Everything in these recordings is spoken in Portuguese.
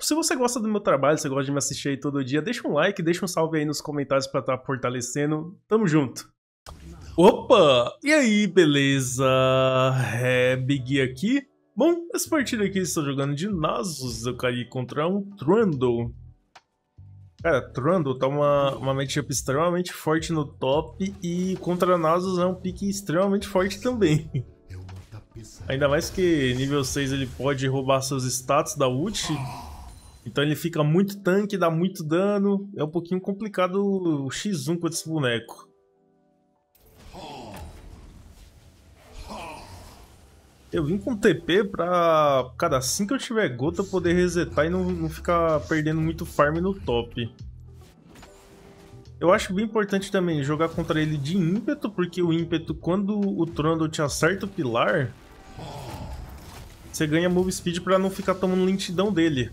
se você gosta do meu trabalho, se você gosta de me assistir aí todo dia, deixa um like, deixa um salve aí nos comentários pra estar tá fortalecendo. Tamo junto. Opa! E aí, beleza? É Big aqui. Bom, essa partida aqui estou jogando de Nasus, eu caí contra um Trundle. Cara, Trundle tá uma, uma matchup extremamente forte no top e contra Nasus é um pique extremamente forte também. Ainda mais que nível 6 ele pode roubar seus status da ult, então ele fica muito tanque, dá muito dano, é um pouquinho complicado o X1 com esse boneco. Eu vim com TP pra, cara, assim que eu tiver gota, poder resetar e não, não ficar perdendo muito farm no top. Eu acho bem importante também jogar contra ele de ímpeto, porque o ímpeto, quando o Trundle te acerta o pilar, você ganha move speed pra não ficar tomando lentidão dele.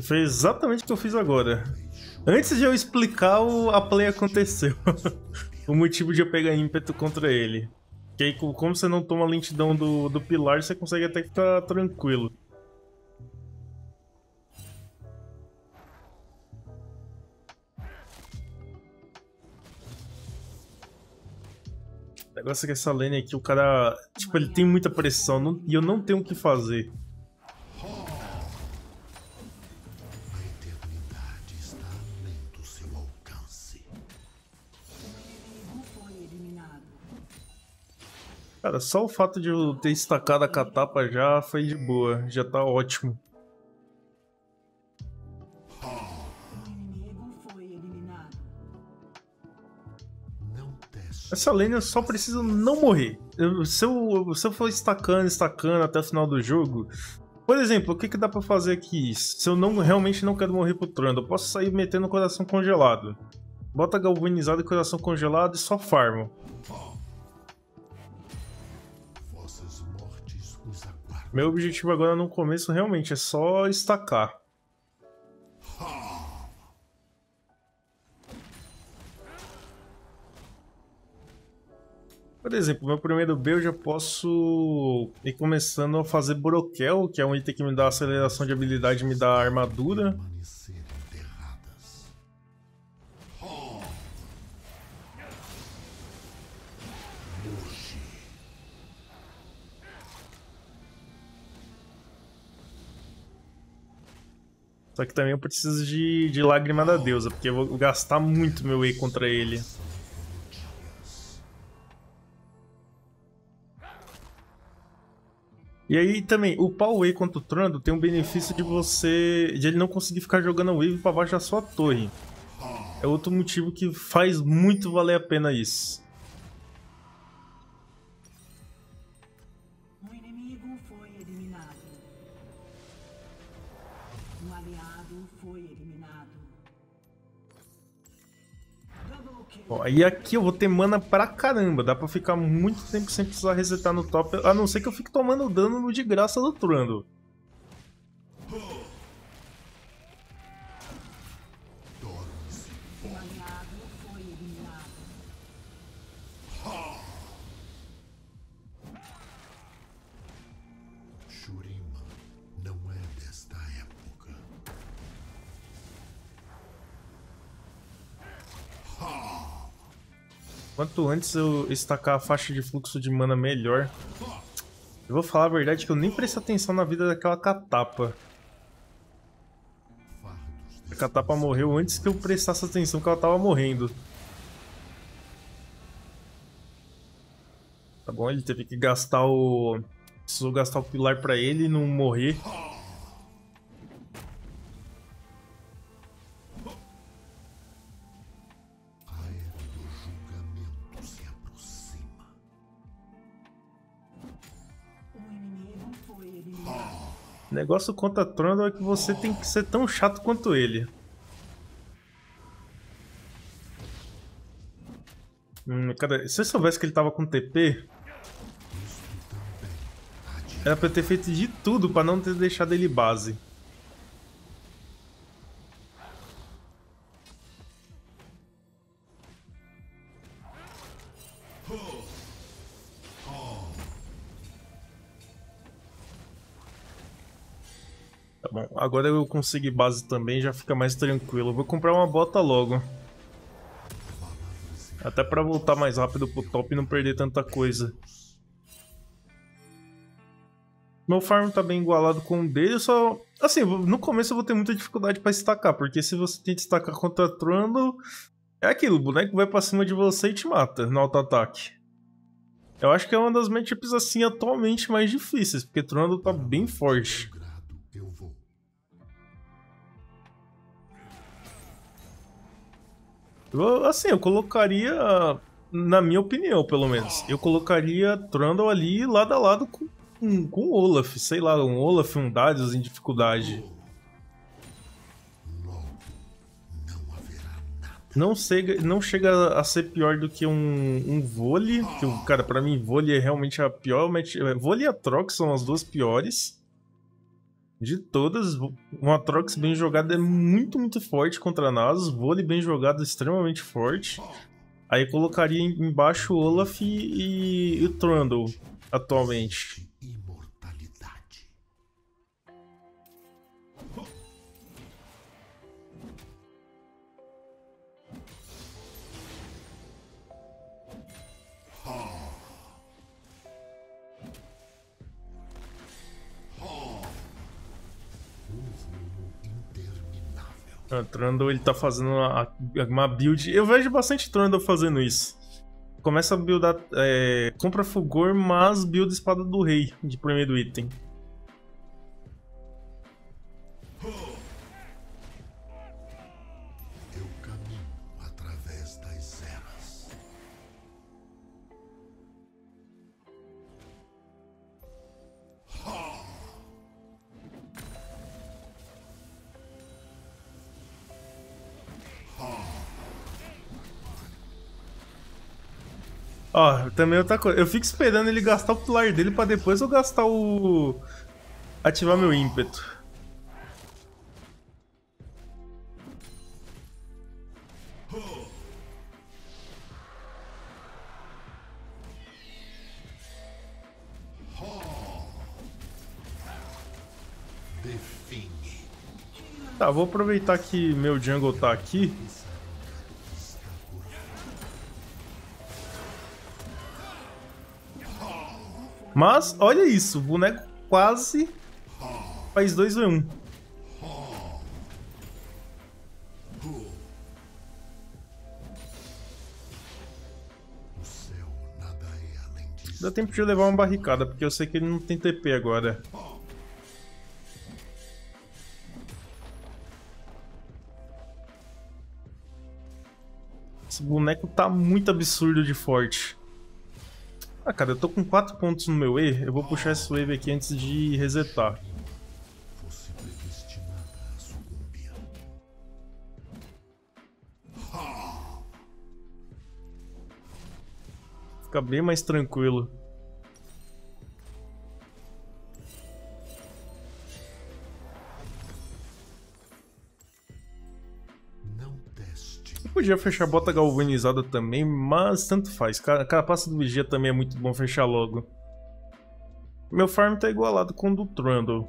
E foi exatamente o que eu fiz agora. Antes de eu explicar, o, a play aconteceu. o motivo de eu pegar ímpeto contra ele. Que aí, como você não toma lentidão do, do pilar, você consegue até ficar tranquilo. O negócio é que essa lane aqui, o cara... Tipo, ele tem muita pressão não, e eu não tenho o que fazer. Cara, só o fato de eu ter estacado a catapa já foi de boa, já tá ótimo. Essa lane eu só preciso não morrer. Eu, se, eu, se eu for estacando, estacando até o final do jogo... Por exemplo, o que, que dá pra fazer aqui? Se eu não, realmente não quero morrer pro Trando, eu posso sair metendo o coração congelado. Bota galvanizado e coração congelado e só farmo. Meu objetivo agora no começo realmente é só estacar. Por exemplo, meu primeiro B eu já posso ir começando a fazer Broquel, que é um item que me dá aceleração de habilidade e me dá armadura. Só que também eu preciso de, de Lágrima da Deusa, porque eu vou gastar muito meu E contra ele. E aí também, o Power Wave contra o Trando tem um benefício de você. de ele não conseguir ficar jogando a wave pra baixo da sua torre. É outro motivo que faz muito valer a pena isso. Ó, e aqui eu vou ter mana pra caramba. Dá pra ficar muito tempo sem precisar resetar no top. A não ser que eu fique tomando dano no de graça do Trundle. Quanto antes eu estacar a faixa de fluxo de mana melhor. Eu vou falar a verdade que eu nem prestei atenção na vida daquela catapa. A catapa morreu antes que eu prestasse atenção que ela tava morrendo. Tá bom, ele teve que gastar o... Precisou gastar o pilar pra ele não morrer. Negócio contra Trundle é que você tem que ser tão chato quanto ele. Hum, cara, se eu soubesse que ele tava com TP... Era pra eu ter feito de tudo pra não ter deixado ele base. Consigo base também, já fica mais tranquilo. Vou comprar uma bota logo. Até pra voltar mais rápido pro top e não perder tanta coisa. Meu farm tá bem igualado com o dele, só... Assim, no começo eu vou ter muita dificuldade pra estacar, porque se você tenta estacar contra Trundle, é aquilo, o boneco vai pra cima de você e te mata no auto-ataque. Eu acho que é uma das matchups, assim, atualmente mais difíceis, porque Trundle tá bem forte. Eu, assim, eu colocaria, na minha opinião, pelo menos, eu colocaria Trundle ali lado a lado com com, com Olaf, sei lá, um Olaf, um Darius em dificuldade. Não chega, não chega a ser pior do que um, um vôlei, que, cara, pra mim vôlei é realmente a pior, mas vôlei e Atrox são as duas piores. De todas, um Atrox bem jogado é muito, muito forte contra Nasus, vôlei bem jogado extremamente forte. Aí colocaria embaixo o Olaf e, e o Trundle, atualmente. A Trundle, ele tá fazendo uma, uma, build... Eu vejo bastante Trundle fazendo isso. Começa a buildar... É, compra Fulgor, mas build Espada do Rei, de primeiro item. Ó, também outra coisa. Eu fico esperando ele gastar o pilar dele pra depois eu gastar o... Ativar meu ímpeto. Tá, vou aproveitar que meu jungle tá aqui. Mas, olha isso, o boneco quase faz 2 v 1. Um. Dá tempo de levar uma barricada, porque eu sei que ele não tem TP agora. Esse boneco tá muito absurdo de forte. Ah, cara, eu tô com 4 pontos no meu E, eu vou puxar esse wave aqui antes de resetar. Fica bem mais tranquilo. Podia fechar bota galvanizada também, mas tanto faz. Carapaça do Vigia também é muito bom fechar logo. Meu farm tá igualado com o do Trundle.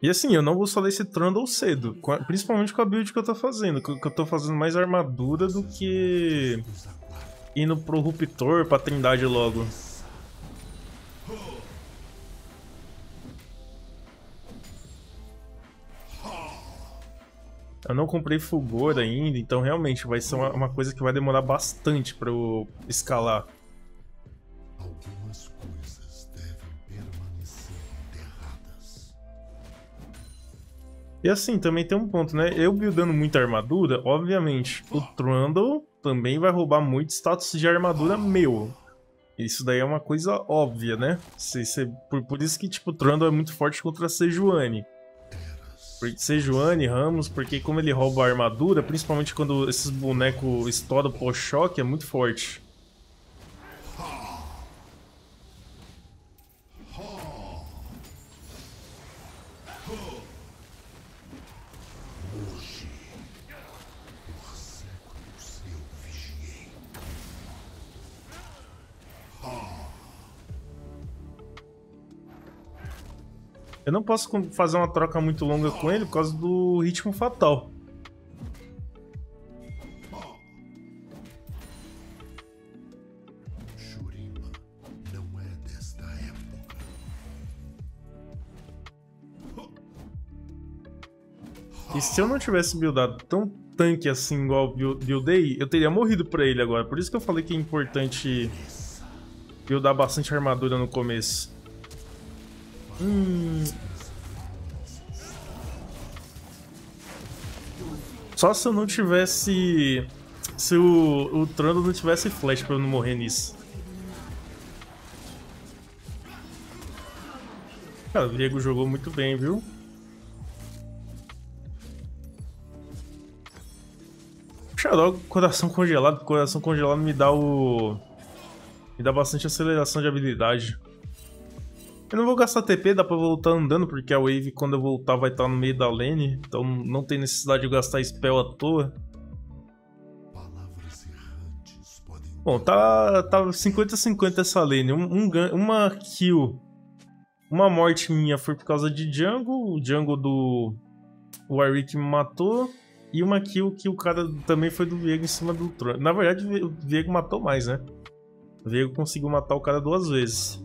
E assim, eu não vou sair esse Trundle cedo, principalmente com a build que eu tô fazendo, que eu tô fazendo mais armadura do que indo pro Ruptor, pra Trindade logo. Eu não comprei Fulgor ainda, então realmente vai ser uma, uma coisa que vai demorar bastante para eu escalar. Algumas coisas devem permanecer enterradas. E assim, também tem um ponto, né? Eu buildando muita armadura, obviamente, o Trundle também vai roubar muito status de armadura meu. Isso daí é uma coisa óbvia, né? Se, se, por, por isso que, tipo, o Trundle é muito forte contra a Sejuani. Sejuani, Ramos, porque como ele rouba a armadura, principalmente quando esses bonecos estouram por choque, é muito forte. Não posso fazer uma troca muito longa com ele por causa do ritmo fatal. E se eu não tivesse buildado tão tanque assim igual buildei, eu teria morrido pra ele agora. Por isso que eu falei que é importante buildar bastante armadura no começo. Hum... Só se eu não tivesse... Se o, o Trando não tivesse flash pra eu não morrer nisso. Cara, o Diego jogou muito bem, viu? Xarope, coração congelado. Coração congelado me dá o... Me dá bastante aceleração de habilidade. Eu não vou gastar TP, dá pra voltar andando, porque a Wave, quando eu voltar, vai estar no meio da lane. Então não tem necessidade de gastar spell à toa. Bom, tá 50-50 tá essa lane. Um, um, uma kill, uma morte minha foi por causa de jungle. O jungle do Warwick me matou. E uma kill que o cara também foi do Viego em cima do trono. Na verdade, o Viego matou mais, né? O Viego conseguiu matar o cara duas vezes.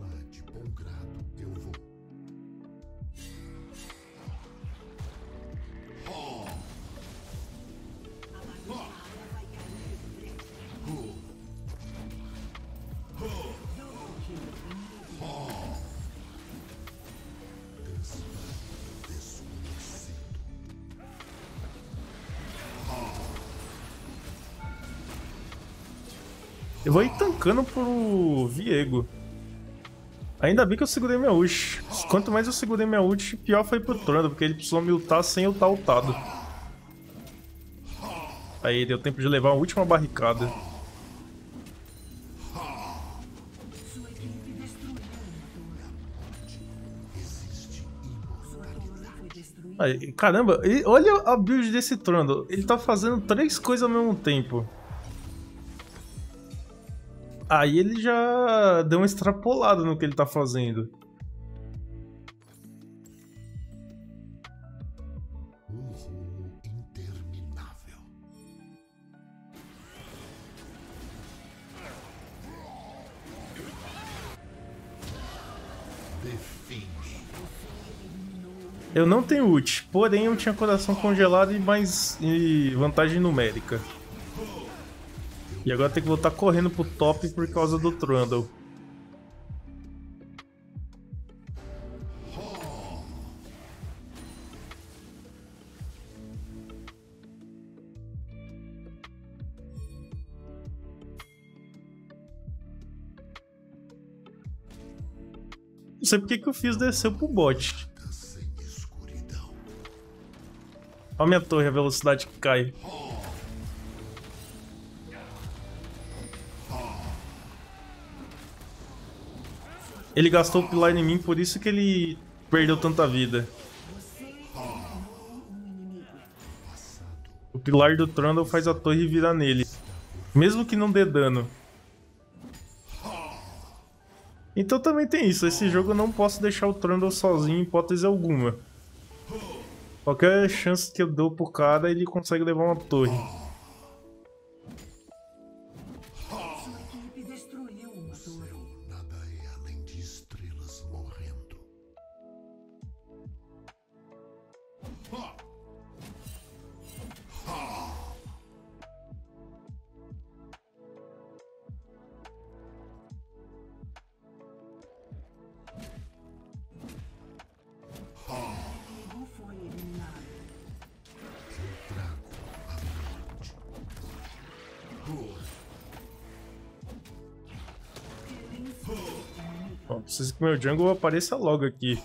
Eu vou ir tancando pro Viego. Ainda bem que eu segurei minha ult. Quanto mais eu segurei minha ult, pior foi pro Trando, porque ele precisou me ultar sem eu estar ultado. Aí, deu tempo de levar a última barricada. Aí, caramba, olha a build desse Trando. Ele tá fazendo três coisas ao mesmo tempo. Aí ele já deu uma extrapolada no que ele tá fazendo. Eu não tenho ult, porém eu tinha coração congelado e mais e vantagem numérica. E agora tem que voltar correndo pro top por causa do Trundle. Não sei porque que eu fiz descer pro bot. Olha a minha torre, a velocidade que cai. Ele gastou o pilar em mim, por isso que ele perdeu tanta vida. O pilar do Trundle faz a torre virar nele. Mesmo que não dê dano. Então também tem isso. Esse jogo eu não posso deixar o Trundle sozinho em hipótese alguma. Qualquer chance que eu dou pro cara, ele consegue levar uma torre. Preciso que meu jungle apareça logo aqui.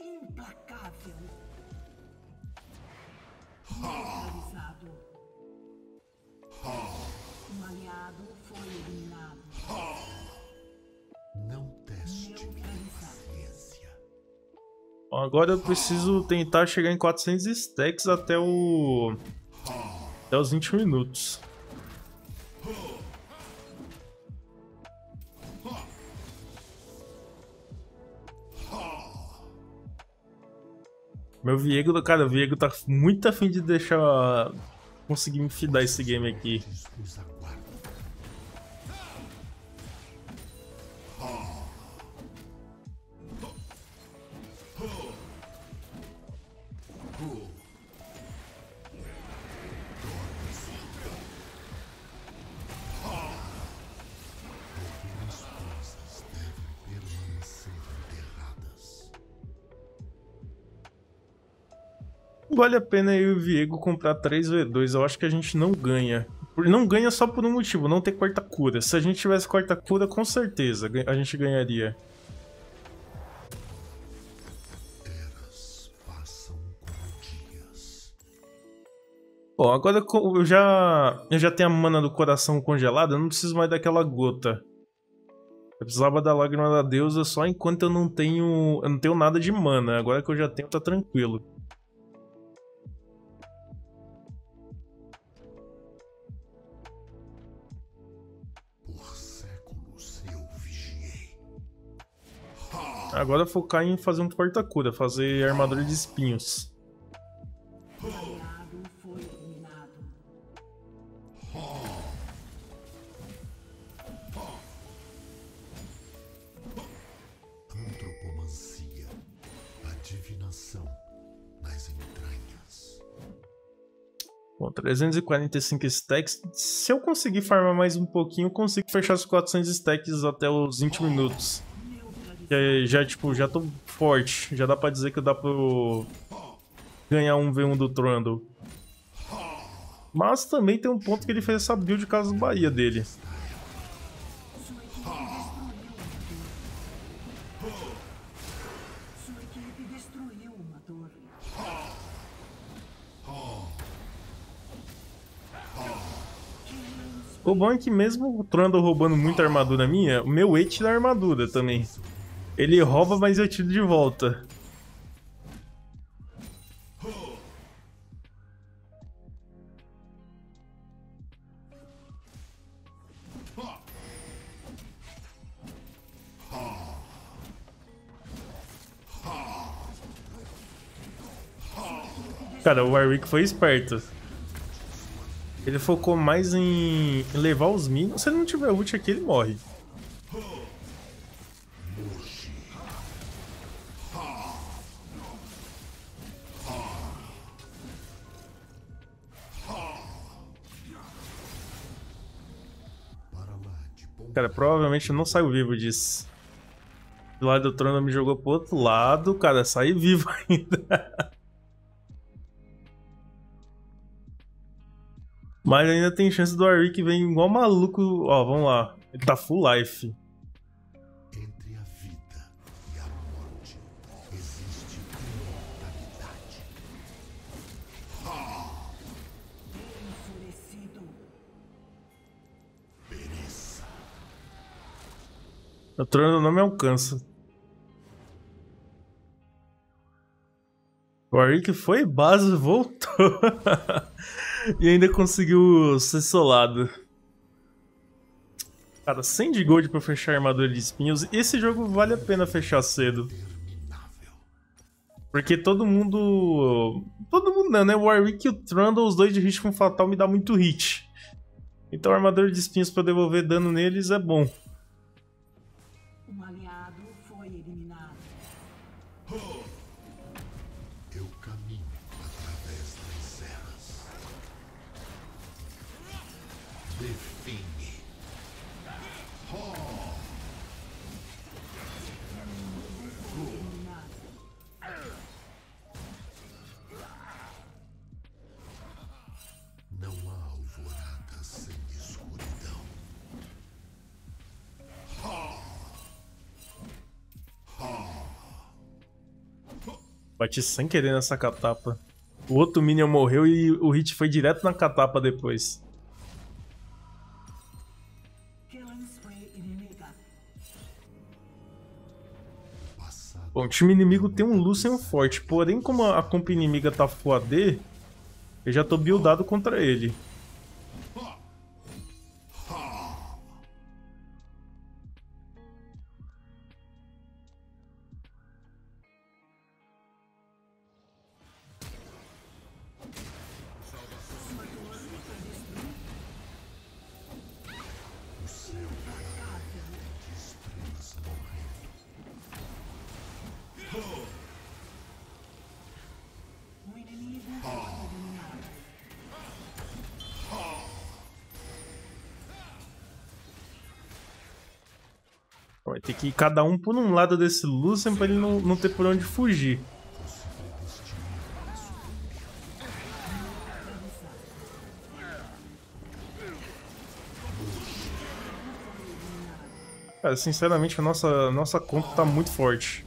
Implacável. foi eliminado. Não teste Agora eu preciso tentar chegar em 400 stacks até o... Até os 20 minutos. Meu Viego, cara, o Viego tá muito afim de deixar... Conseguir me fidar esse game aqui. Vale a pena eu e o Viego comprar 3 V2. Eu acho que a gente não ganha. Não ganha só por um motivo, não ter quarta cura. Se a gente tivesse quarta cura, com certeza a gente ganharia. Bom, agora eu já, eu já tenho a mana do coração congelada, eu não preciso mais daquela gota. Eu precisava da lágrima da deusa só enquanto eu não tenho, eu não tenho nada de mana. Agora que eu já tenho, tá tranquilo. Agora focar em fazer um porta-cura, fazer armadura de espinhos. Bom, 345 stacks. Se eu conseguir farmar mais um pouquinho, eu consigo fechar os 400 stacks até os 20 minutos. Que já, tipo, já tô forte. Já dá pra dizer que dá pra ganhar um V1 do Trundle. Mas também tem um ponto que ele fez essa build caso Bahia dele. O bom é que mesmo o Trundle roubando muita armadura minha, o meu eit dá armadura também. Ele rouba, mas eu tiro de volta. Cara, o Warwick foi esperto. Ele focou mais em levar os minions. Se ele não tiver ult aqui, ele morre. Provavelmente eu não saio vivo disso. Do lado do trono me jogou pro outro lado, cara, saí vivo ainda. Mas ainda tem chance do Warwick vir igual maluco. Ó, vamos lá. Ele tá full life. O trono não me alcança. O Arik foi base, voltou. e ainda conseguiu ser solado. Cara, 100 de gold pra fechar a armadura de espinhos. Esse jogo vale a pena fechar cedo. Porque todo mundo... Todo mundo não, né? O Warwick e o Trundle, os dois de ritmo fatal, me dá muito hit. Então a armadura de espinhos pra devolver dano neles é bom. Bati sem querer nessa catapa. O outro Minion morreu e o hit foi direto na catapa depois. Time inimigo tem um Lucian forte, porém como a comp inimiga tá full AD, eu já tô buildado contra ele. Que cada um por um lado desse Lucian pra ele não, não ter por onde fugir. Cara, sinceramente, a nossa, nossa conta tá muito forte.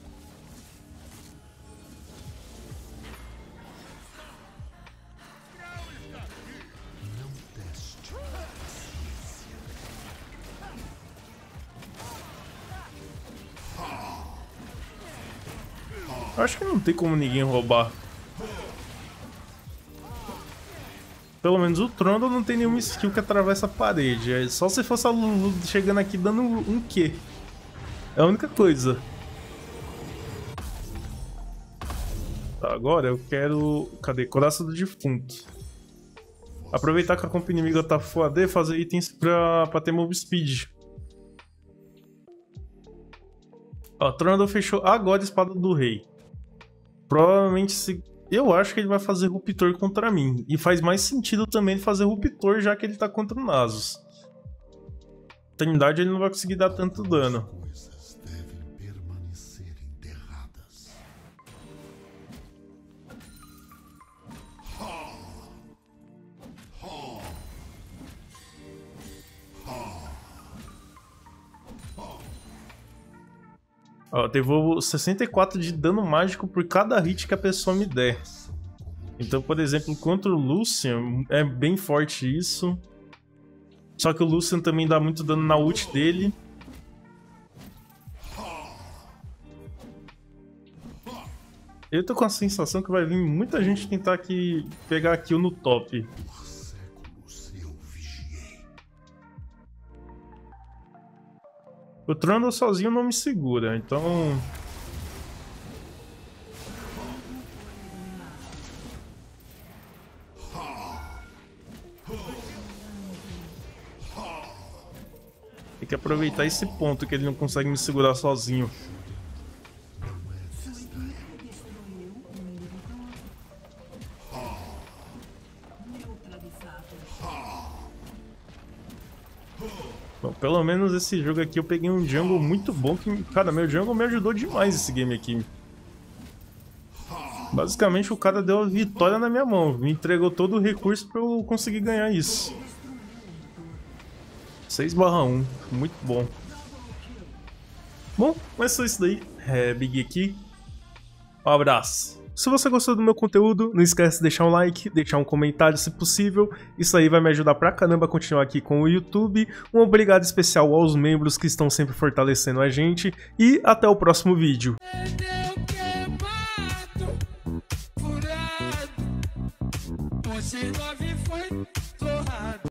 Tem como ninguém roubar. Pelo menos o Trondo não tem nenhuma skill que atravessa a parede. É só se fosse a Lulu chegando aqui dando um Q. É a única coisa. Tá, agora eu quero... Cadê? Coração do Defunto. Aproveitar que a comp inimiga tá full AD, fazer itens pra, pra ter move speed. Ó, Trondo fechou agora a espada do rei. Provavelmente se. Eu acho que ele vai fazer Ruptor contra mim. E faz mais sentido também fazer Ruptor, já que ele tá contra o Nasus. Trindade ele não vai conseguir dar tanto dano. Ó, devolvo 64 de dano mágico por cada hit que a pessoa me der. Então, por exemplo, contra o Lucian, é bem forte isso. Só que o Lucian também dá muito dano na ult dele. Eu tô com a sensação que vai vir muita gente tentar aqui pegar kill no top. O Trundle sozinho não me segura, então... Tem que aproveitar esse ponto que ele não consegue me segurar sozinho. Bom, pelo menos esse jogo aqui eu peguei um jungle muito bom que, cara, meu jungle me ajudou demais esse game aqui. Basicamente o cara deu a vitória na minha mão, me entregou todo o recurso para eu conseguir ganhar isso. 6 barra 1, muito bom. Bom, mas só isso daí. É, Big aqui. Um abraço. Se você gostou do meu conteúdo, não esquece de deixar um like, deixar um comentário se possível. Isso aí vai me ajudar pra caramba a continuar aqui com o YouTube. Um obrigado especial aos membros que estão sempre fortalecendo a gente. E até o próximo vídeo.